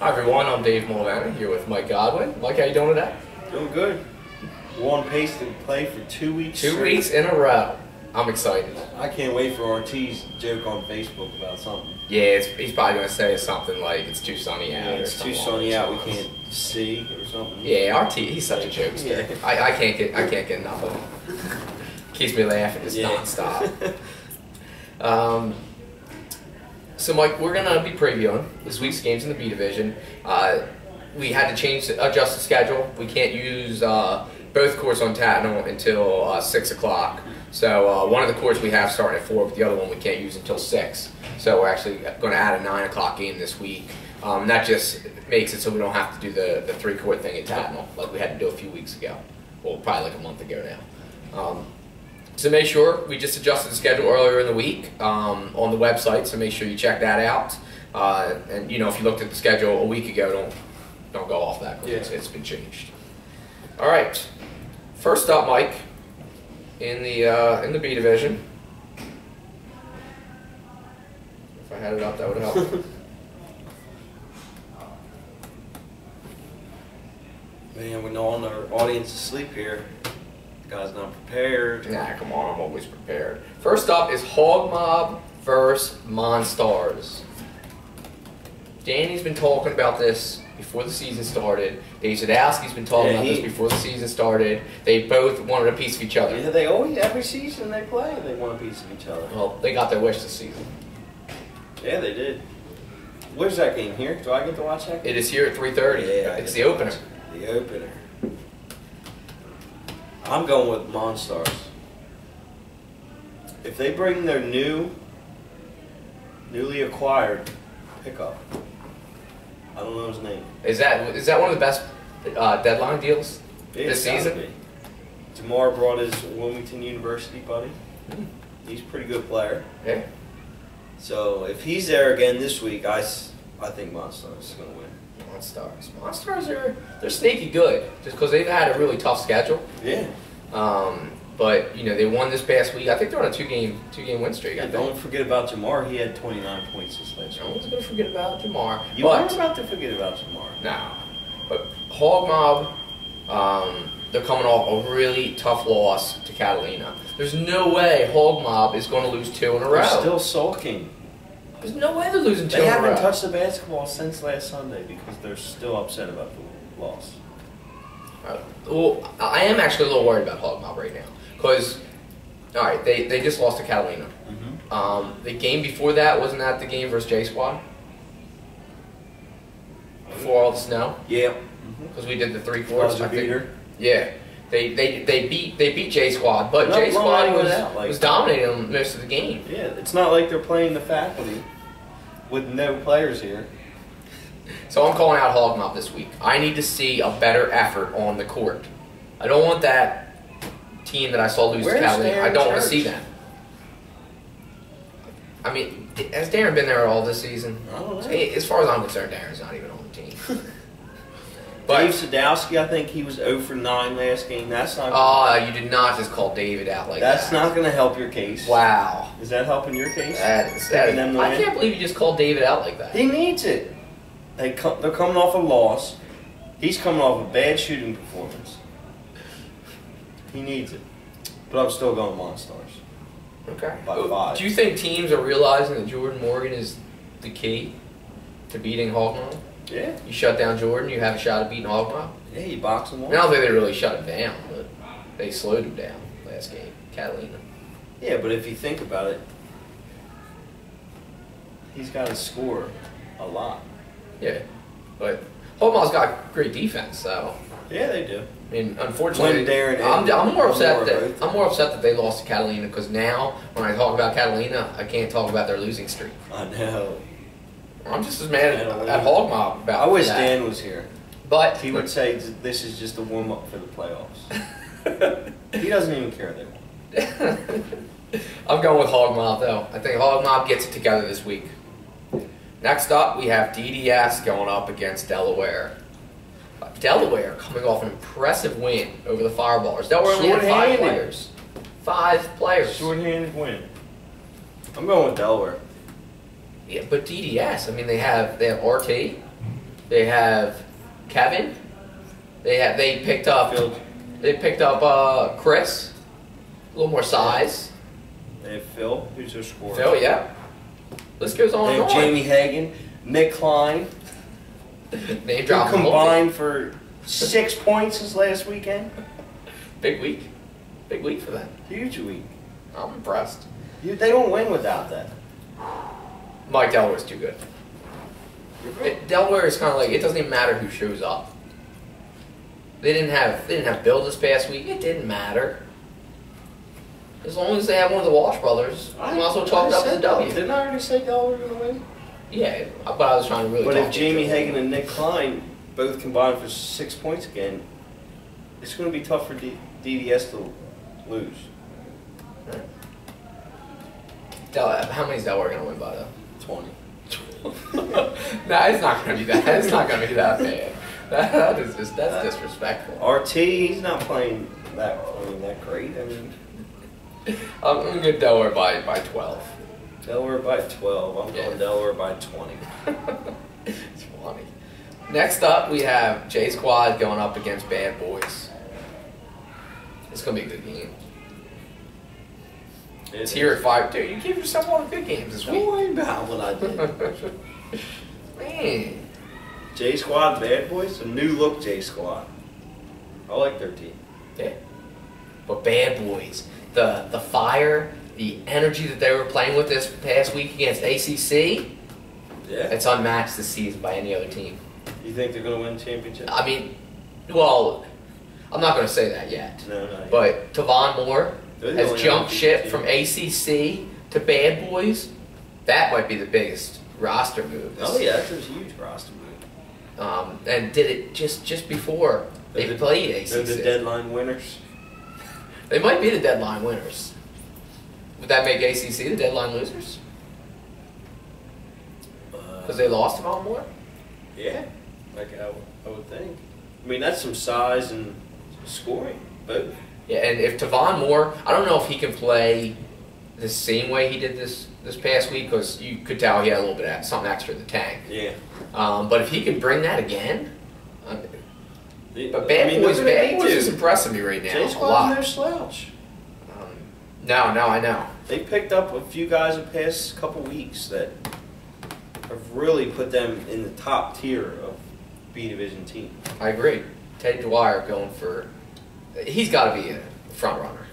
Hi everyone, I'm Dave Mulvaney here with Mike Godwin. Mike, how you doing today? Doing good. We're on pace to play for two weeks. Two straight. weeks in a row. I'm excited. I can't wait for Ortiz to joke on Facebook about something. Yeah, it's, he's probably gonna say something like it's too sunny out. Yeah, it's too sunny out. We can't see or something. Yeah, RT, he's such a jokester. Yeah. I, I can't get I can't get enough of him. Keeps me laughing just Yeah. nonstop. Um, so, Mike, we're gonna be previewing this week's games in the B division. Uh, we had to change, adjust the schedule. We can't use uh, both courts on Tatnall until uh, six o'clock. So uh, one of the courts we have starting at four, but the other one we can't use until six. So we're actually going to add a nine o'clock game this week. Um, that just makes it so we don't have to do the, the three court thing at Tatnall like we had to do a few weeks ago. Well, probably like a month ago now. Um, so make sure we just adjusted the schedule earlier in the week um, on the website. So make sure you check that out. Uh, and you know, if you looked at the schedule a week ago, don't don't go off that because it's, it's been changed. All right. First up, Mike, in the uh, in the B division. If I had it up, that would help. Man, we're knowing our audience is asleep here. Guy's not prepared. nah, come on, I'm always prepared. First up is Hog Mob versus Monstars. Danny's been talking about this before the season started. Dave Zadowski's been talking Yeah, about this before the season started. They both wanted a piece of each other. Yeah, they oh, always every season they play, they want a piece of each other. Well, they got their wish this season. Yeah, they did. Where's that game here? Do I get to watch that? Game? It is here at 3:30. Yeah, it's the opener. The opener. I'm going with Monstars. If they bring their new, newly acquired pickup, I don't know his name. Is that is that one of the best uh, deadline deals Yeah, this season? be. Jamar brought his Wilmington University buddy. He's a pretty good player. Yeah. So if he's there again this week, I, I think Monstars is going to win. Monstars. Monstars are they're sneaky good just because they've had a really tough schedule. Yeah. Um, but you know they won this past week. I think they're on a two game two game win streak. I don't forget about Jamar. He had 29 points this last No one's gonna forget about Jamar. You but weren't about to forget about Jamar. no, but Hog Mob, um, they're coming off a really tough loss to Catalina. There's no way Hog Mob is going to lose two in a row. They're still sulking. There's no way they're losing two They haven't row. touched the basketball since last Sunday because they're still upset about the loss. Uh, well, I am actually a little worried about Hog Mob right now because, all right, they, they just lost to Catalina. Mm-hmm. Um, the game before that wasn't that the game versus J Squad before all the snow Yeah. because we did the three quarters. Buzzer I think- beater. Yeah, they, they they beat they beat J Squad, but J Squad was, out, like- was dominating them most of the game. Yeah, it's not like they're playing the faculty with no players here. So I'm calling out Hog Mob this week. I need to see a better effort on the court. I don't want that team that I saw lose to Catalina. I don't want to see that. I mean, has Darren been there all this season? I don't know. As far as I'm concerned, Darren's not even on the team. Dave Sadowski, I think he was 0 for 9 last game. That's not. uh, you did not just call David out like that's that. That's not going to help your case. Wow. Is that helping your case? That is, that is, I can't believe you just called David out like that. He needs it. They come, they're coming off a loss. He's coming off a bad shooting performance. He needs it. But I'm still going Monstars. Okay. By five. Do you think teams are realizing that Jordan Morgan is the key to beating Hogmob? Yeah. You shut down Jordan, you have a shot at beating Hogmob. Yeah, you box him I don't think they really shut him down, but they slowed him down last game. Catalina. Yeah, but if you think about it, he's got to score a lot. Yeah. But Hogmob's got great defense, so Yeah, they do. I mean, unfortunately, Darren I'm, I'm more upset that I'm more upset that they lost to Catalina because now when I talk about Catalina, I can't talk about their losing streak. I know. I'm just as mad at, Yeah, at Hogmob about I wish that. Dan was here. But He would say this is just a warm up for the playoffs. he doesn't even care they won. I'm going with Hog Mob though. I think Hog Mob gets it together this week. Next up, we have DDS going up against Delaware. Delaware coming off an impressive win over the Fireballers. Delaware only had five players. Five players. Short-handed win. I'm going with Delaware. Yeah, but DDS, I mean, they have they have RT, They have Kevin. They have they picked up Phil, they picked up uh, Chris, a little more size. they have Phil, who's their scorer. Phil, yeah. List goes on They and have on. Jamie Hagan, Nick Klein, Name who drop combined for six points this last weekend. Big week. Big week for them. Huge week. I'm impressed. You, they don't win without that. Mike Delaware's too good. It, Delaware is kind of like it doesn't even matter who shows up. They didn't have they didn't have Bill this past week. It didn't matter. As long as they have one of the Walsh brothers, I might as well chalk it up as a said. W. Didn't I already say Delaware were going to win? Yeah, but I was trying to really. But talk if Jamie you. Hagan and Nick Klein both combine for six points again, it's going to be tough for D- DDS to lose. Del- how many is Delaware gonna win by though? 20. nah, it's not gonna be that. It's not gonna be that bad. That, that is just that's disrespectful. RT, he's not playing that playing that great. I mean, I'm gonna get Delaware by by twelve. Delaware by 12. I'm Yeah. going Delaware by 20. it's funny. Next up, we have J Squad going up against Bad Boys. It's gonna be a good game. It's here at five. Dude, you give yourself all the good games this Don't week. worry about what I did. Man, J Squad Bad Boys, a new look J Squad. I like their team. yeah. But Bad Boys, the the fire, the energy that they were playing with this past week against ACC, Yeah. it's unmatched this season by any other team. You think they're going to win the championship? I mean, well, I'm not gonna say that yet. No, no. But Tavon Moore They're the has jumped ship team. from ACC to Bad Boys. That might be the biggest roster move. Oh yeah, that's a huge roster move. Um, and did it just just before they the- played They're the deadline winners. They might be the deadline winners. Would that make ACC the deadline losers? Because they lost Tavon Moore. Yeah, like I, would- I would think. I mean, that's some size and scoring, both. Yeah, and if Tavon Moore, I don't know if he can play the same way he did this this past week because you could tell he had a little bit of something extra in the tank. Yeah. Um, but if he can bring that again, uh, The- but Bad I mean, Boys, Bad Boys is impressing me right now a Squad's no lot. slouch. Um, no, no, I know. They picked up a few guys the past couple weeks that have really put them in the top tier of B division team. I agree. Teddy Dwyer going for, he's got to be a front runner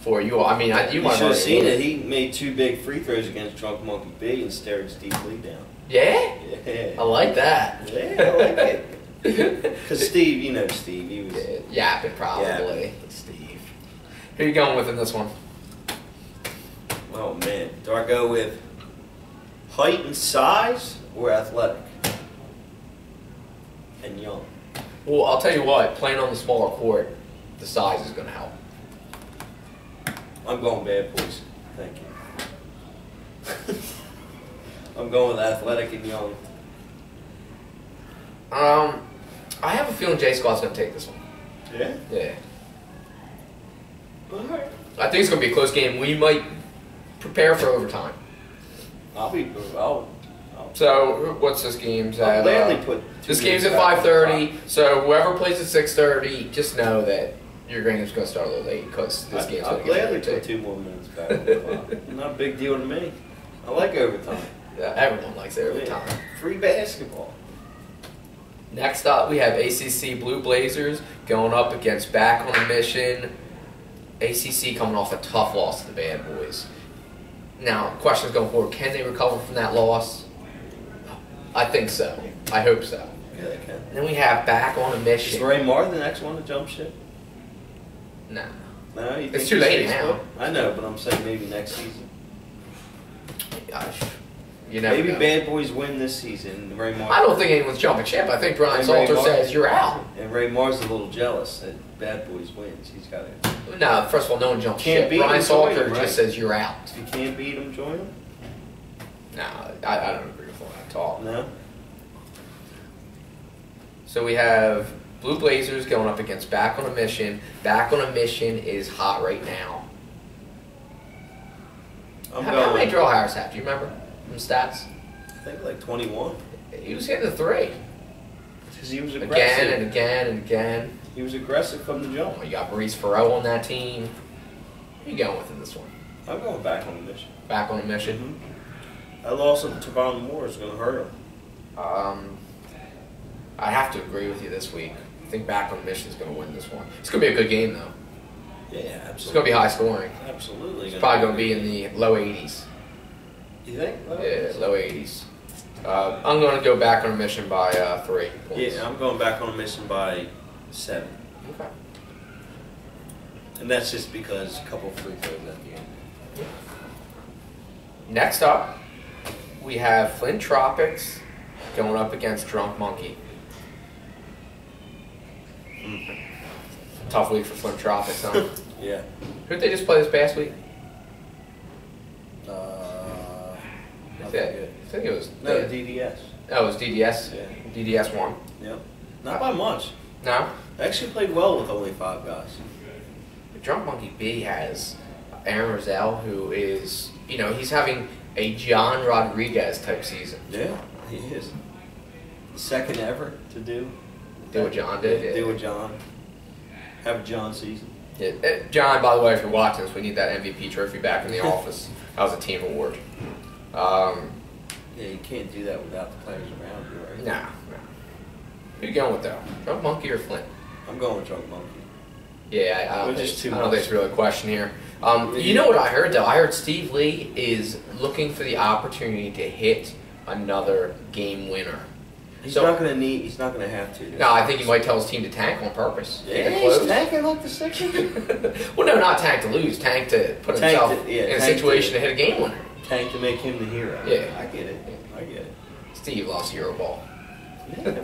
for you. all. I mean, I, you You might should have seen it. He made two big free throws against Drunk Monkey B and stared Steve Lee down. Yeah, Yeah. I like that. Yeah, I like it. Because Steve, you know Steve, he was. Yeah, Yapping probably. Yapping. Steve. Who you going with in this one? Oh man, do I go with height and size or athletic and young? Well, I'll tell you what. Playing on the smaller court, the size is going to help. I'm going bad boys. Thank you. I'm going with athletic and young. Um, I have a feeling J Squad's going to take this one. Yeah. Yeah. All right. I think it's going to be a close game. We might prepare for overtime. I'll be. I'll. I'll, So, what's this game's I'll at? uh, put. this game's at back on the 5.30, so whoever plays at 6.30, just know that your game's going to start a little late because this I- game's I'll going to get gladly put two more minutes back on the clock. Not a big deal to me. I like overtime. Yeah, everyone likes overtime. Yeah. Free basketball. Next up, we have ACC Blue Blazers going up against Back on a Mission. ACC coming off a tough loss to the Bad Boys. Now, questions going forward: Can they recover from that loss? I think so. I hope so. Yeah, they can. And then we have Back on a Is Mission. Ray Marr the next one to jump ship? Nah, No, you It's too late now. I know, but I'm saying maybe next season. gosh, you never maybe know. Bad Boys win this season. Ray Marr. I don't think anyone's jumping ship. I think Brian Salter Marr- says you're out. And Ray Marr's a little jealous that Bad Boys wins. He's got it. No, first of all, no one jumps Can't ship. beat Brian him, Salter him, right? just says you're out. If you can't beat him, join him. No, I, I don't agree with all that talk. No. So we have Blue Blazers going up against Back on a Mission. Back on a Mission is hot right now. I'm how, going. how many Drill Harris have? Do you remember them stats? I think like 21. He was hitting the three. Because he was aggressive. again and again and again. He was aggressive from the jump. You got Maurice Farrell on that team. Who you going with in this one? I'm going back on a mission. Back on a mission. Mm-hmm. That loss of Tavon Moore is going to hurt him. Um, I have to agree with you this week. I think back on mission is going to win this one. It's going to be a good game though. Yeah, absolutely. It's going to be high scoring. Absolutely. It's probably going to be in the low 80s. You think? Yeah, low 80s. Uh, I'm going to go back on a mission by uh, three points. Yeah, I'm going back on a mission by seven. Okay. And that's just because a couple free throws at the end. Next up, we have Flint Tropics going up against Drunk Monkey. Tough week for Flint Tropics, huh? Yeah. Who'd they just play this past week? Uh, I think, good. I think it was. No, DDS. Oh, it was DDS. Yeah. DDS won. Yep. Not by much. No. They actually played well with only five guys. The Drunk Monkey B has Aaron Roselle, who is, you know, he's having a John Rodriguez type season. Yeah, he is. Second ever to do. Do what John did, yeah. Do what John. Have a John season. Yeah, uh, John, by the way, if you're watching this, we need that MVP trophy back in the office. That was a team award. Um, Yeah, you can't do that without the players around you, right? nah, nah. Who you going with though? Drunk Monkey or Flint? I'm going with Drunk Monkey. Yeah, I, I don't, Which think, too I don't think it's really a question here. Um, you know what I heard though? I heard Steve Lee is looking for the opportunity to hit another game winner. He's So- not gonna need. He's not gonna have to. No, I think he might tell his team to tank on purpose. Yeah, he's tanking like the Sixers. well, no, not tank to lose. Tank to put Tank himself to- yeah, in a situation to- to hit a game winner. Tank to make him the hero. Yeah. I get it. I get it. Steve lost hero ball. Yeah.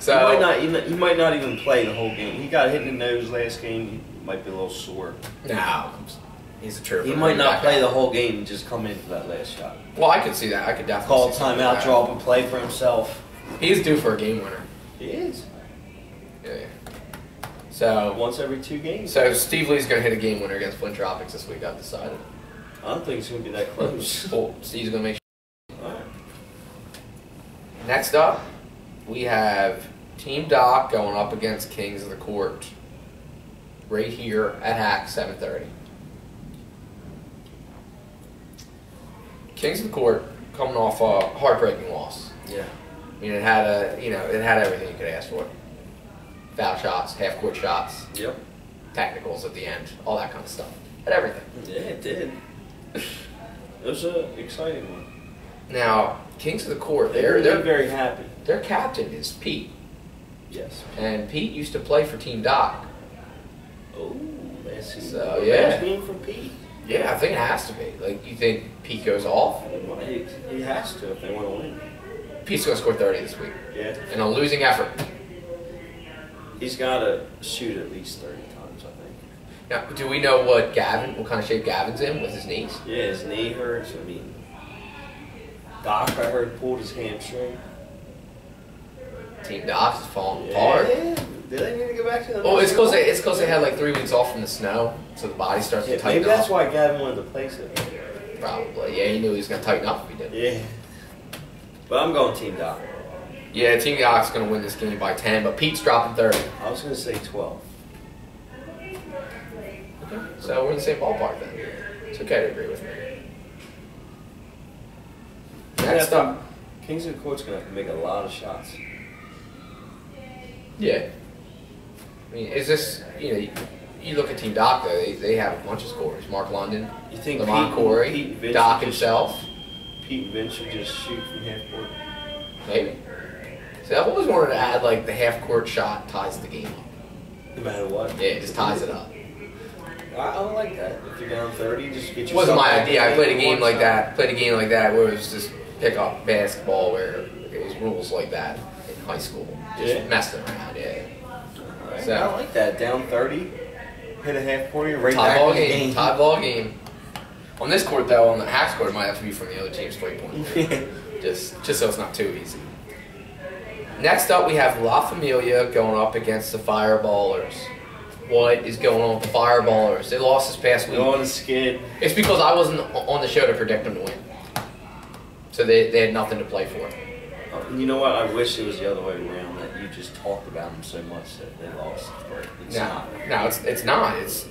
So he might not. Even, he might not even play the whole game. He got hit in the nose last game. He might be a little sore. no, he's a trooper. He might not play out. the whole game and just come in for that last shot. Well, I could see that. I could definitely Call timeout, draw up a play for himself. He's due for a game winner. He is. Yeah. yeah. So, Once every two games. so Steve Lee's gonna hit a game winner against Flint Tropics this week. I've decided. I don't think it's gonna be that close. Well, Steve's gonna make. Alright. Next up, we have Team Doc going up against Kings of the Court. Right here at Hack, 7:30. Kings of the Court coming off a heartbreaking loss. Yeah. I mean, it had a you know it had everything you could ask for. Foul shots, half court shots, Yep. technicals at the end, all that kind of stuff. Had everything. Yeah, it did. It was an exciting one. Now, Kings of the Court, They're, their they're very happy. their captain is Pete, Yes. and Pete used to play for Team Doc. Oh, that's So, yeah. game from Pete. Yeah, I think it has to be. Like, you think Pete goes off? He has to if they want to win. Pete's gonna score 30 this week Yeah. in a losing effort. He's got to shoot at least 30 times, I think. Now, do we know what Gavin, what kind of shape Gavin's in with his knees? Yeah, his knee hurts. I mean, Doc, I heard, pulled his hamstring. Team Doc's is falling apart. Yeah. Do they need to go back to the Oh, it's because they, it's 'cause they had like three weeks off from the snow, so the body starts Yeah, to tighten maybe that's why Gavin wanted to place it. Probably. Yeah, he knew he was gonna tighten up if he did. Yeah. But I'm going Team Doc. Yeah, Team Doc's gonna win this game by 10, but Pete's dropping 30. I was going to say 12. Okay. So we're in the same ballpark then. It's okay to agree with me. Next up. Kings of the Court's going to have to make a lot of shots. Yeah. I mean, is this, you know, you, you look at Team Doc, though, they, they have a bunch of scorers. Mark London, You think Lamont Pete, Corey, Pete Doc himself, Pete Vince just shoot from half court? maybe. See, I've always wanted to add, like, the half-court shot ties the game up. No matter what. Yeah, it just ties it up. I, I don't like that. If you're down 30, just get It wasn't my idea. I played a game like shot. that. Played a game like that where it was just pick up basketball where it was rules like that in high school. Just Yeah. messing around, yeah. Right. So- I don't like that. Down 30, hit a half court, right tie back ball game. game. Tie ball game. On this court though, on the half court, it might have to be from the other team's three point. just just so it's not too easy. Next up, we have La Familia going up against the Fireballers. What is going on with the Fireballers? They lost this past week. Go on the skid. It's because I wasn't on the show to predict them to win. So they, they had nothing to play for. Uh, You know what? I wish it was the other way around. That you just talked about them so much that they lost. It's No, not. no, it's it's not. It's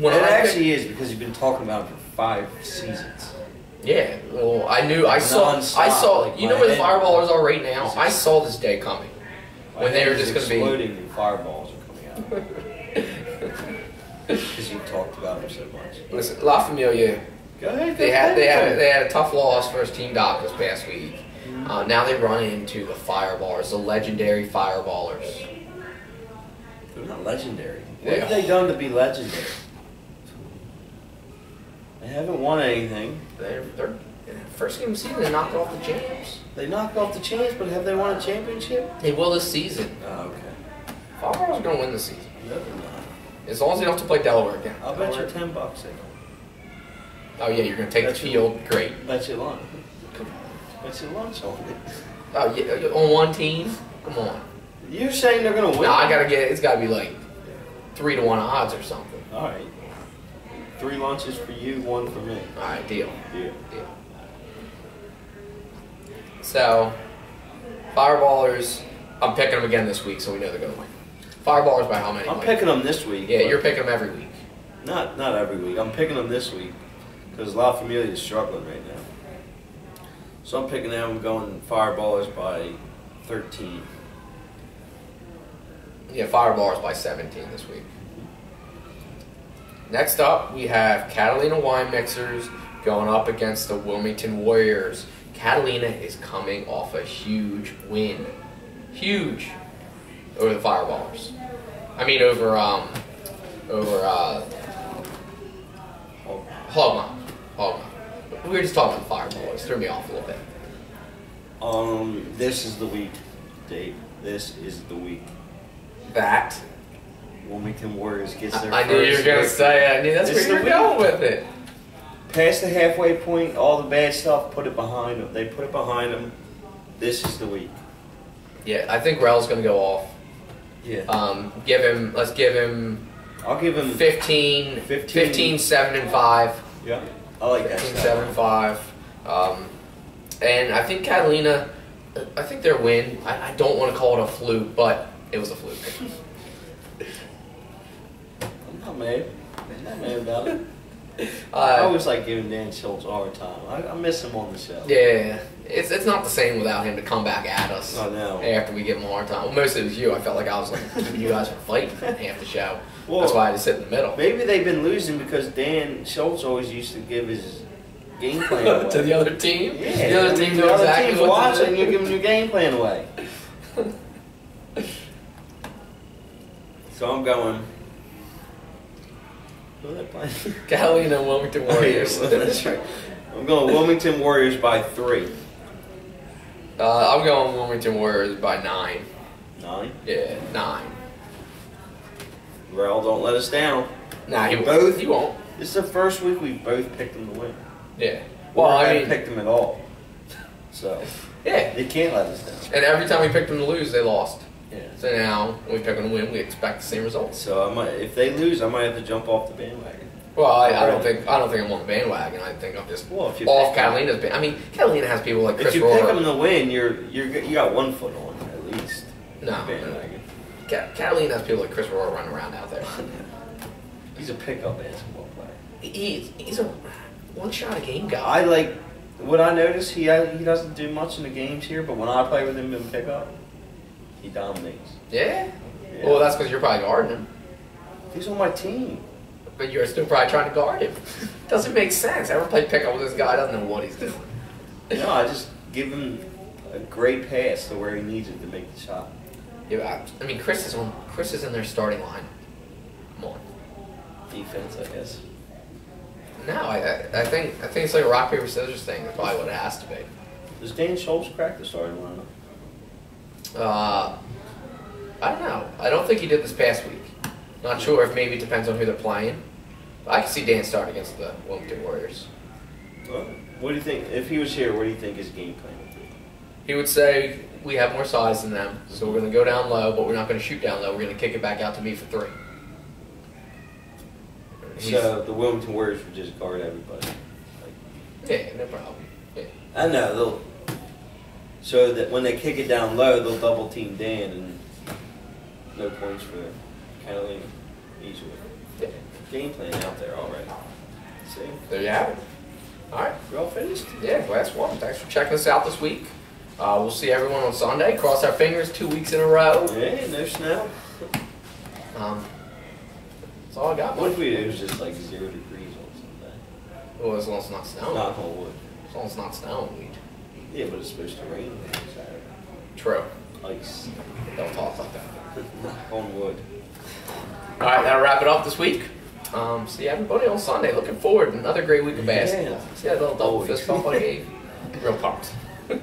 it actually is because you've been talking about it for five seasons. Yeah, well, I knew I saw Non-stop, I saw like you know where the head fireballers are right now. I saw this day coming. When they were just gonna be- exploding and fireballs are coming out because you talked about them so much. Listen, La Familia, Go ahead. they go had they ahead. had they had a tough loss versus Team Doc this past week. Uh, now they run into the Fireballers, the legendary Fireballers. They're not legendary. What They have they done to be legendary? They haven't won anything. They're, they're first game of the season. They knocked off the champs. They knocked off the champs, but have they won a championship? They will this season. Oh, okay. Fireballers are going to win this season No, they're not. as long as they don't have to play Delaware again. I'll bet you ten bucks they don't. Oh yeah, you're going to take That's the field. Great. Bet you lunch. Bet you lunch on it. Oh yeah, on one team. Come on. You're saying they're gonna win? No, I gotta get. It's gotta be like three to one odds or something. All right. Three lunches for you, one for me. All right, deal. Yeah. Deal. So, Fireballers. I'm picking them again this week, so we know they're gonna win. Fireballers by how many? I'm picking them this week. Yeah, you're picking them every week. Not not every week. I'm picking them this week because La Familia is struggling right now. So I'm picking them. I'm going Fireballers by 13. Yeah, Fireballers by 17 this week. Next up, we have Catalina Wine Mixers going up against the Wilmington Warriors. Catalina is coming off a huge win. Huge. Over the Fireballers. I mean, over, um, over, uh, Hogma. Hogma. We were just talking about the Fireballers. Threw me off a little bit. Um, this is the week, Dave. This is the week. That. Wilmington Warriors gets their I, I knew you were going to say, I knew that's This where is you were the going with it. Past the halfway point, all the bad stuff, put it behind them. They put it behind them. This is the week. Yeah, I think Rel's going to go off. Yeah. Um, give him, let's give him I'll give him 15, 15. 15 7 and 5. Yeah. I like that. 15 stuff. 7 and 5. Um, and I think Catalina, I think their win, I, I don't want to call it a fluke, but it was a fluke. I'm not mad. I'm not mad about it. I Uh, always like giving Dan Schultz all the time. I, I miss him on the show. yeah, it's, it's not the same without him to come back at us I know. after we give him a hard time. Well, mostly it was you. I felt like I was like you guys from fighting half the show. Well, That's why I had to sit in the middle. Maybe they've been losing because Dan Schultz always used to give his game plan away. to the other team? yeah, the other team the other exactly team's watching. You're giving your game plan away. so I'm going. Who they playing? Catalina and Wilmington Warriors. Oh, yeah, that's right. I'm going Wilmington Warriors by three. Uh, I'm going Wilmington Warriors by nine. Nine. Yeah, nine. Rel, don't let us down. Nah, he Both? won't. He won't. This is the first week we both picked them to win. Yeah. Well, Or I haven't mean, picked them at all. So yeah. they can't let us down. And every time we picked them to lose, they lost. Yeah. So now when we pick them to win, we expect the same results. So I might, if they lose, I might have to jump off the bandwagon. Well, I, I don't think I don't think I'm on the bandwagon. I think I'm just Well, if you off pick them- Catalina's band. I mean, Catalina has people like Chris. If Chris you pick them to win, you're you're you got one foot on at least. No, the bandwagon. Ca- Catalina has people like Chris Rohrer running around out there. He's a pickup basketball player. He's he's a one shot a game guy. I like what I notice. He he doesn't do much in the games here, but when I play with him in pickup, he dominates. Yeah. Yeah. Well, that's because you're probably guarding him, He's on my team. but you're still probably trying to guard him. Doesn't make sense. I Ever play pickup with this guy? I Doesn't know what he's doing. No, I just give him a great pass to where he needs it to make the shot. Yeah, I I mean, Chris is on. Chris is in their starting line. Come on. Defense, I guess. No, I, I I think I think it's like a rock paper scissors thing. That's probably what it has to be. Does Dan Schultz crack the starting lineup? Uh, I don't know. I don't think he did this past week. Not sure if maybe it depends on who they're playing. But I can see Dan start against the Wilmington Warriors. Well, what do you think? If he was here, what do you think his game plan would be? He would say, We have more size than them, so we're going to go down low, but we're not going to shoot down low. We're going to kick it back out to me for three. He's- So the Wilmington Warriors would just guard everybody. Like, yeah, no problem. Yeah. I know they'll. So that when they kick it down low, they'll double team Dan, and No points for Catalina. Easily. Game plan out there already. See? There you have it. All right. We're all finished? Yeah, last one. Thanks for checking us out this week. Uh, we'll see everyone on Sunday. Cross our fingers two weeks in a row. Yeah, no snow. Um, that's all I got. What if we it was just like zero degrees on Sunday? Well, as long as it's not snowing. Knock on wood. As long as it's not snowing, weed. Yeah, but it's supposed to rain on Saturday. True. Ice. Don't talk like that. On wood. All right, that'll wrap it up this week. Um, see everybody on Sunday. Looking forward to another great week of basketball. Yeah. See that little double Always. fist bump I gave? Real pumped.